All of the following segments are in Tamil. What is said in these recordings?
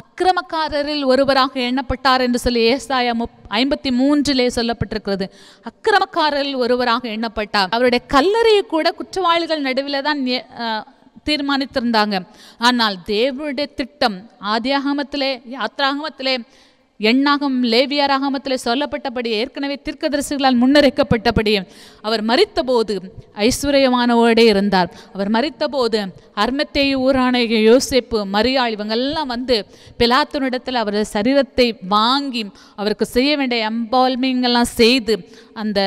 அக்கிரமக்காரரில் ஒருவராக எண்ணப்பட்டார் என்று சொல்லி ஏசாயா முப் ஐம்பத்தி மூன்றிலே சொல்லப்பட்டிருக்கிறது. அக்கிரமக்காரரில் ஒருவராக எண்ணப்பட்டார். அவருடைய கல்லறையை கூட குற்றவாளிகள் நடுவில் தான் தீர்மானித்திருந்தாங்க. ஆனால் தேவனுடைய திட்டம் ஆதியாகமத்திலே யாத்ராகமத்திலே எண்ணாகம் லேவியராகமத்திலே சொல்லப்பட்டபடி ஏற்கனவே தீர்க்கதரிசிகளால் முன்னறிக்கப்பட்டபடி அவர் மறித்தபோது ஐஸ்வர்யமானவோடே இருந்தார். அவர் மறித்தபோது அர்மத்தேயு ஊரான யோசிப்பு மரியாள் இவங்கெல்லாம் வந்து பிலாத்தனிடத்தில் அவர் சரீரத்தை வாங்கி அவருக்கு செய்ய வேண்டிய எம்பால்மிங் எல்லாம் செய்து அந்த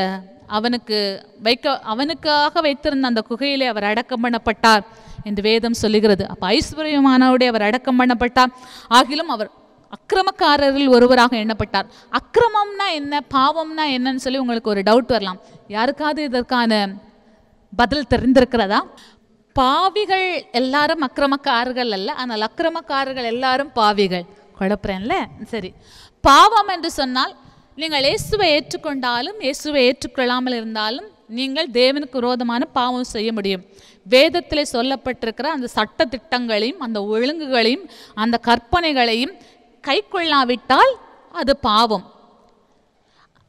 அவனுக்கு வைக்க அவனுக்காக வைத்திருந்த அந்த குகையிலே அவர் அடக்கம் பண்ணப்பட்டார் என்று வேதம் சொல்லுகிறது. அப்போ ஐஸ்வர்யமானவருடைய அவர் அடக்கம் பண்ணப்பட்டார். ஆகிலும் அவர் அக்கிரமக்காரரில் ஒருவராக எண்ணப்பட்டார். அக்கிரமம்னா என்ன? பாவம்னா என்னன்னு சொல்லி உங்களுக்கு ஒரு டவுட் வரலாம். யாருக்காவது இதற்கான பதில் தெரிந்திருக்கிறதா? பாவிகள் எல்லாரும் அக்கிரமக்காரர்கள் அல்ல. ஆனால் அக்கிரமக்காரர்கள் எல்லாரும் பாவிகள். குழப்புறேன்ல? சரி. பாவம் என்று சொன்னால் நீங்கள் இயேசுவை ஏற்றுக்கொண்டாலும் இயேசுவை ஏற்றுக்கொள்ளாமல் இருந்தாலும் நீங்கள் தேவனுக்கு விரோதமான பாவம் செய்ய முடியும். வேதத்திலே சொல்லப்பட்டிருக்கிற அந்த சட்ட திட்டங்களையும் அந்த ஒழுங்குகளையும் அந்த கற்பனைகளையும் கை கொள்ளாவிட்டால் அது பாவம்.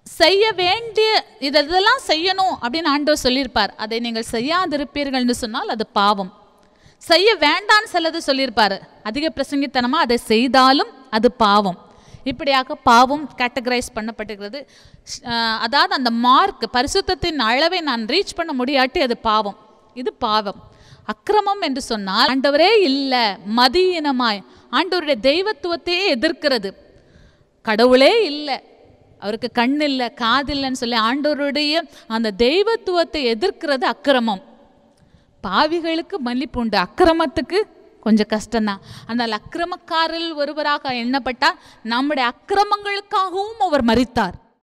செய்ய வேண்டிய இதெல்லாம் செய்யணும் அப்படின்னு ஆண்டவர் சொல்லியிருப்பார். அதை நீங்கள் செய்யாதிருப்பீர்கள்னு சொன்னால் அது பாவம். செய்ய வேண்டான்னு சிலது சொல்லியிருப்பார். அதிக பிரசங்கித்தனமாக அதை செய்தாலும் அது பாவம். இப்படியாக பாவம் கேட்டகரைஸ் பண்ணப்பட்டுகிறது அதாவது அந்த மார்க் பரிசுத்தத்தின் அளவை நான் ரீச் பண்ண முடியாட்டி அது பாவம். இது பாவம். அக்கிரமம் என்று சொன்னால் ஆண்டவரே இல்லை மதியினமாய் ஆண்டவருடைய தெய்வத்துவத்தையே எதிர்க்கிறது. கடவுளே இல்லை. அவருக்கு கண் இல்லை காதில்லைன்னு சொல்லி ஆண்டவருடைய அந்த தெய்வத்துவத்தை எதிர்க்கிறது அக்கிரமம். பாவிகளுக்கு மன்னிப்பு உண்டு. அக்கிரமத்துக்கு கொஞ்சம் கஷ்டம்தான். ஆனால் அக்கிரமக்காரில் ஒருவராக எண்ணப்பட்டால் நம்முடைய அக்கிரமங்களுக்காகவும் அவர் மறித்தார்